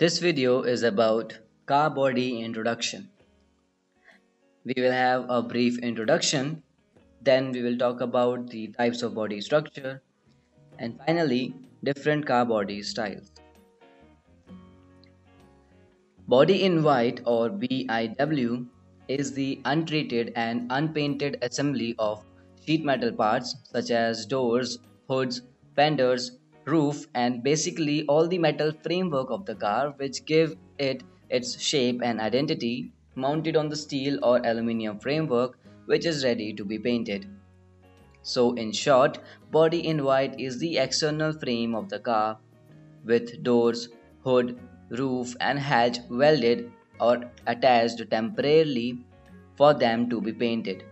This video is about car body introduction. We will have a brief introduction, then we will talk about the types of body structure, and finally, different car body styles. Body in white or BIW is the untreated and unpainted assembly of sheet metal parts such as doors, hoods, fenders, roof and basically all the metal framework of the car which give it its shape and identity mounted on the steel or aluminium framework which is ready to be painted. So in short, body in white is the external frame of the car with doors, hood, roof and hatch welded or attached temporarily for them to be painted.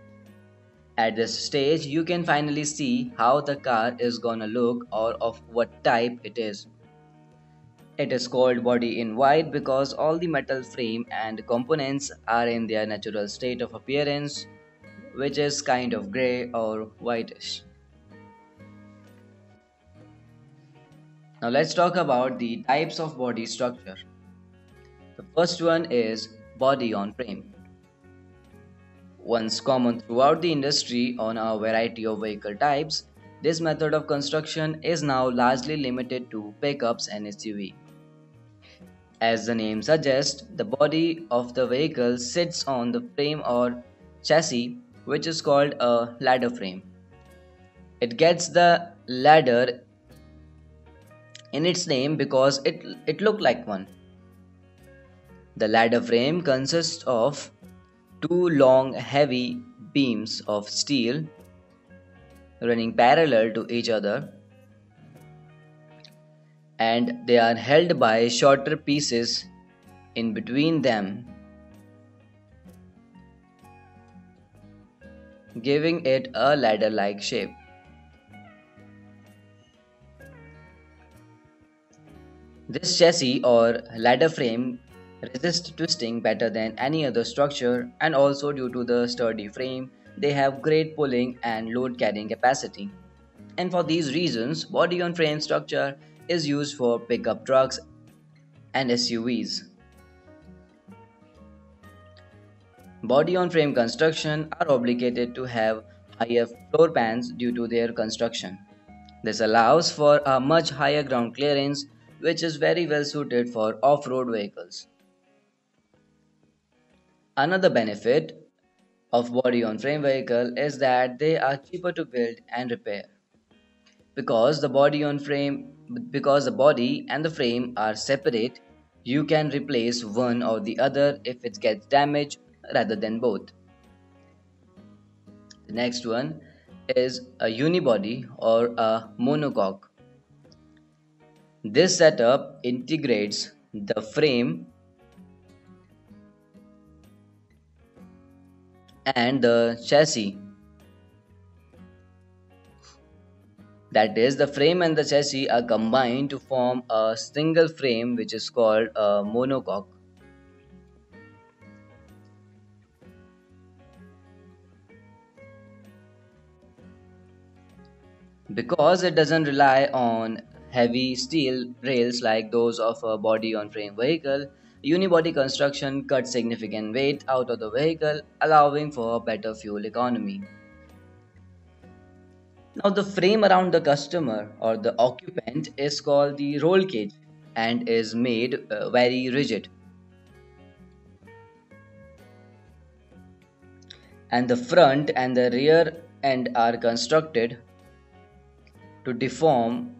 At this stage, you can finally see how the car is gonna look or of what type it is. It is called body in white because all the metal frame and components are in their natural state of appearance, which is kind of grey or whitish. Now let's talk about the types of body structure. The first one is body on frame once common throughout the industry on a variety of vehicle types, this method of construction is now largely limited to pickups and SUV. As the name suggests, the body of the vehicle sits on the frame or chassis, which is called a ladder frame. It gets the ladder in its name because it, it looked like one. The ladder frame consists of two long heavy beams of steel running parallel to each other and they are held by shorter pieces in between them giving it a ladder like shape. This chassis or ladder frame resist twisting better than any other structure and also due to the sturdy frame they have great pulling and load carrying capacity. And for these reasons, body on frame structure is used for pickup trucks and SUVs. Body on frame construction are obligated to have higher floor pans due to their construction. This allows for a much higher ground clearance which is very well suited for off-road vehicles. Another benefit of body on frame vehicle is that they are cheaper to build and repair. Because the body on frame because the body and the frame are separate, you can replace one or the other if it gets damaged rather than both. The next one is a unibody or a monocoque. This setup integrates the frame and the chassis. That is, the frame and the chassis are combined to form a single frame which is called a monocoque. Because it doesn't rely on heavy steel rails like those of a body on frame vehicle, Unibody construction cuts significant weight out of the vehicle, allowing for better fuel economy. Now, the frame around the customer or the occupant is called the roll cage and is made uh, very rigid. And the front and the rear end are constructed to deform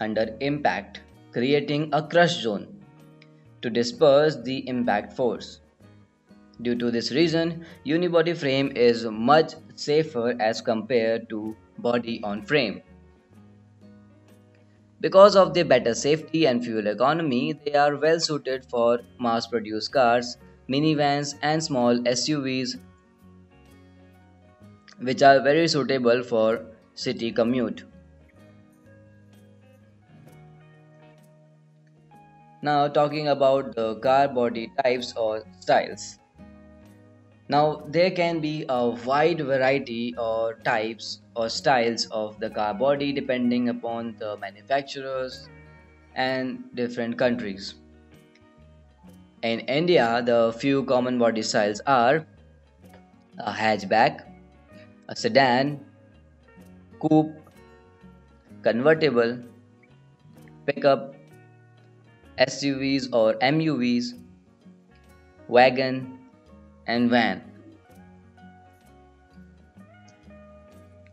under impact, creating a crush zone to disperse the impact force. Due to this reason, unibody frame is much safer as compared to body on frame. Because of their better safety and fuel economy, they are well suited for mass produced cars, minivans, and small SUVs, which are very suitable for city commute. Now talking about the car body types or styles. Now there can be a wide variety or types or styles of the car body depending upon the manufacturers and different countries. In India, the few common body styles are a hatchback, a sedan, coupe, convertible, pickup, SUVs or MUVs, wagon, and van.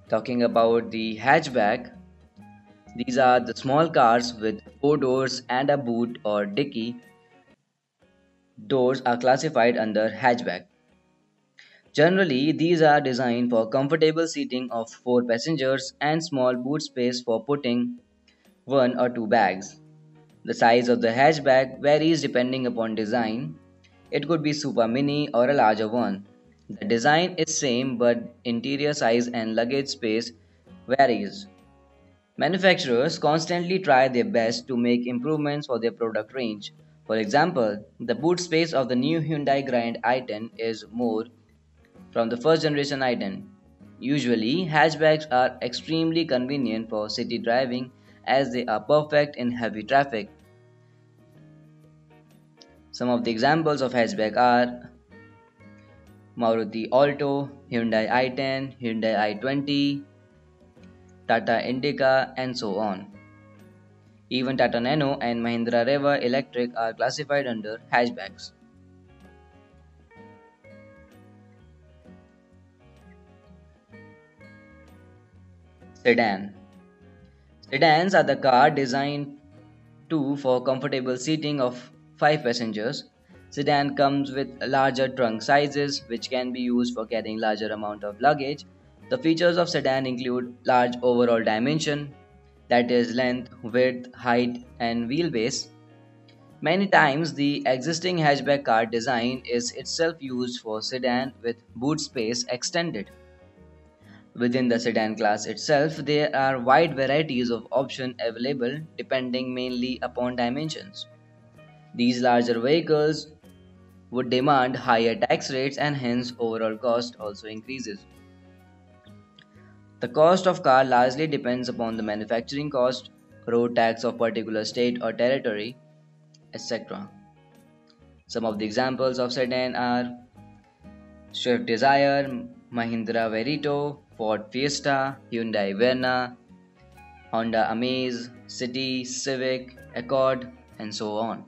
Talking about the hatchback, these are the small cars with four doors and a boot or dicky. Doors are classified under hatchback. Generally, these are designed for comfortable seating of four passengers and small boot space for putting one or two bags. The size of the hatchback varies depending upon design. It could be super mini or a larger one. The design is same but interior size and luggage space varies. Manufacturers constantly try their best to make improvements for their product range. For example, the boot space of the new Hyundai Grand i10 is more from the first generation i10. Usually, hatchbacks are extremely convenient for city driving as they are perfect in heavy traffic. Some of the examples of hatchback are Maruti Alto, Hyundai i10, Hyundai i20, Tata Indica, and so on. Even Tata Nano and Mahindra Reva Electric are classified under hatchbacks. Sedan Sedans are the car designed to for comfortable seating of 5 passengers. Sedan comes with larger trunk sizes which can be used for carrying larger amount of luggage. The features of sedan include large overall dimension that is length, width, height and wheelbase. Many times the existing hatchback car design is itself used for sedan with boot space extended. Within the sedan class itself, there are wide varieties of options available depending mainly upon dimensions. These larger vehicles would demand higher tax rates and hence overall cost also increases. The cost of car largely depends upon the manufacturing cost, road tax of particular state or territory, etc. Some of the examples of sedan are Swift Dzire, Mahindra Verito, Ford Fiesta, Hyundai Verna, Honda Amaze, City, Civic, Accord, and so on.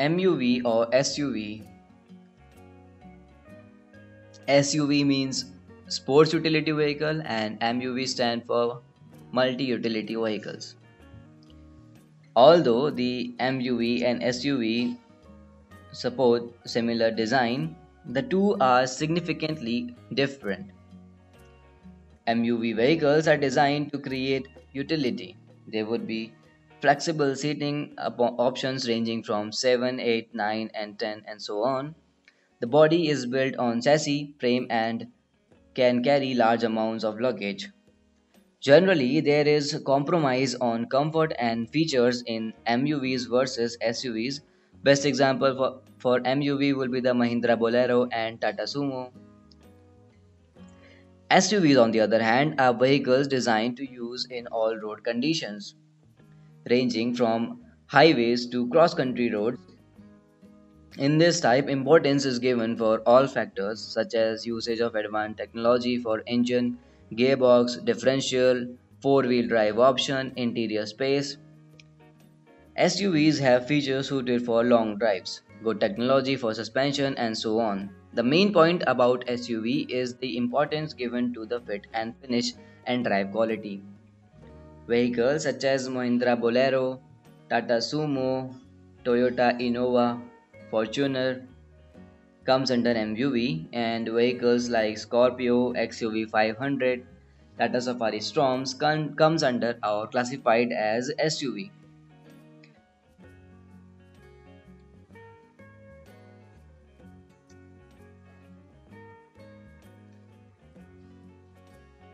MUV or SUV. SUV means Sports Utility Vehicle and MUV stand for Multi Utility Vehicles. Although the MUV and SUV support similar design, the two are significantly different. MUV vehicles are designed to create utility. They would be flexible seating options ranging from 7, 8, 9, and 10, and so on. The body is built on chassis frame and can carry large amounts of luggage. Generally, there is compromise on comfort and features in MUVs versus SUVs. Best example for, for MUV will be the Mahindra Bolero and Tata Sumo. SUVs, on the other hand, are vehicles designed to use in all road conditions ranging from highways to cross country roads. In this type, importance is given for all factors such as usage of advanced technology for engine, gearbox, differential, four wheel drive option, interior space. SUVs have features suited for long drives, good technology for suspension, and so on. The main point about SUV is the importance given to the fit and finish and drive quality. Vehicles such as Mahindra Bolero, Tata Sumo, Toyota Innova, Fortuner comes under MUV and vehicles like Scorpio, XUV 500, Tata Safari Storms comes under or classified as SUV.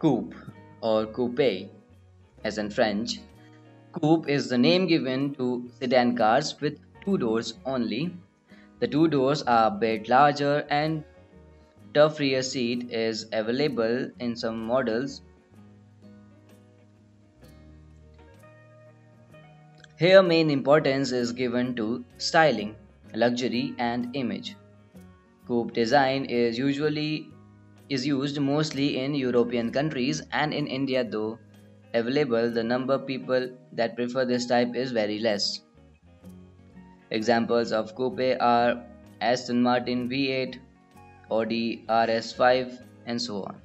Coupe or coupe as in French. Coupe is the name given to sedan cars with two doors only. The two doors are a bit larger and tough rear seat is available in some models. Here, main importance is given to styling, luxury, and image. Coupe design is usually is used mostly in European countries and in India though available the number of people that prefer this type is very less. Examples of coupe are Aston Martin V8, Audi RS5 and so on.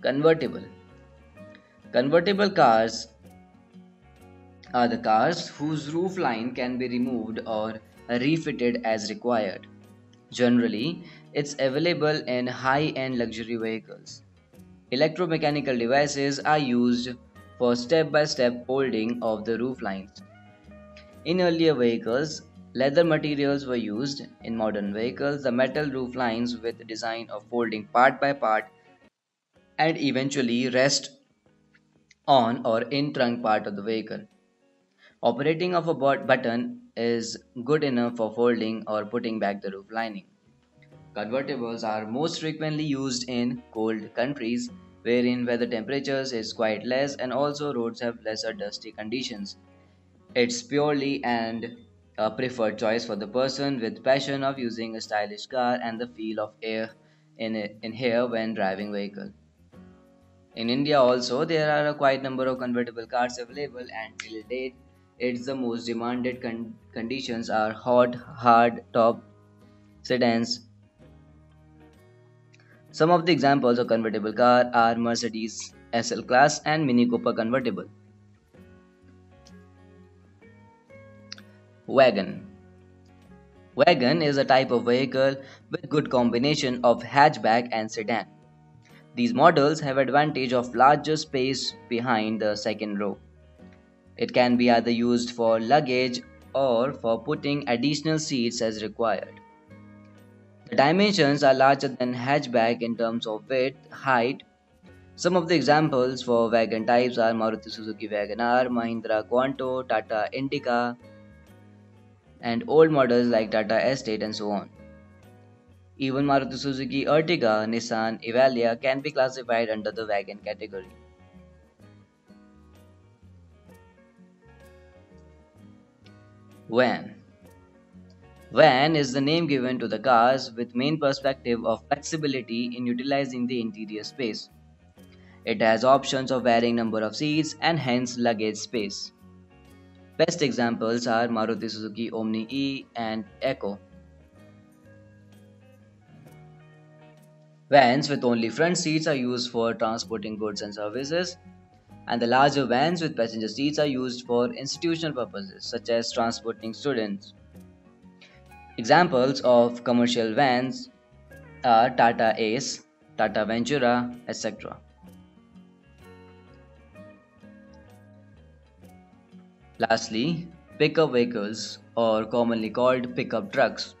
Convertible Convertible cars are the cars whose roof line can be removed or refitted as required. Generally, it's available in high end luxury vehicles. Electromechanical devices are used for step by step folding of the roof lines. In earlier vehicles, leather materials were used. In modern vehicles, the metal roof lines with design of folding part by part and eventually rest on or in trunk part of the vehicle. Operating of a button is good enough for folding or putting back the roof lining. Convertibles are most frequently used in cold countries wherein weather temperatures is quite less and also roads have lesser dusty conditions. It's purely and a preferred choice for the person with passion of using a stylish car and the feel of air in, in here when driving vehicle. In India also there are a quite number of convertible cars available and till date its the most demanded con- conditions are hot, hard top sedans. Some of the examples of convertible car are Mercedes SL Class and Mini Cooper convertible. Wagon Wagon is a type of vehicle with good combination of hatchback and sedan. These models have advantage of larger space behind the second row. It can be either used for luggage or for putting additional seats as required. The dimensions are larger than hatchback in terms of width, height. Some of the examples for wagon types are Maruti Suzuki WagonR, Mahindra Quanto, Tata Indica, and old models like Tata Estate and so on. Even Maruti Suzuki Ertiga, Nissan Evalia can be classified under the wagon category. Van Van is the name given to the cars with main perspective of flexibility in utilizing the interior space. It has options of varying number of seats and hence luggage space. Best examples are Maruti Suzuki Omni E and Eeco. Vans with only front seats are used for transporting goods and services and the larger vans with passenger seats are used for institutional purposes such as transporting students. Examples of commercial vans are Tata Ace, Tata Ventura, etc. Lastly, pickup vehicles or commonly called pickup trucks.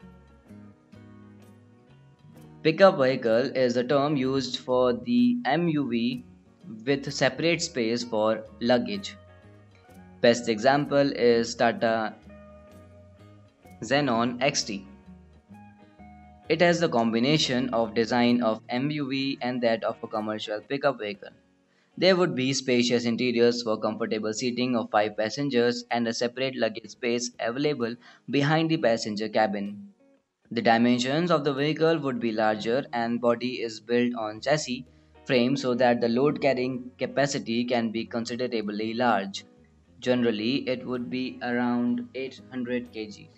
Pickup vehicle is a term used for the MUV with separate space for luggage. Best example is Tata Xenon XT. It has the combination of design of MUV and that of a commercial pickup vehicle. There would be spacious interiors for comfortable seating of 5 passengers and a separate luggage space available behind the passenger cabin. The dimensions of the vehicle would be larger and body is built on chassis frame so that the load carrying capacity can be considerably large. Generally, it would be around 800 kg.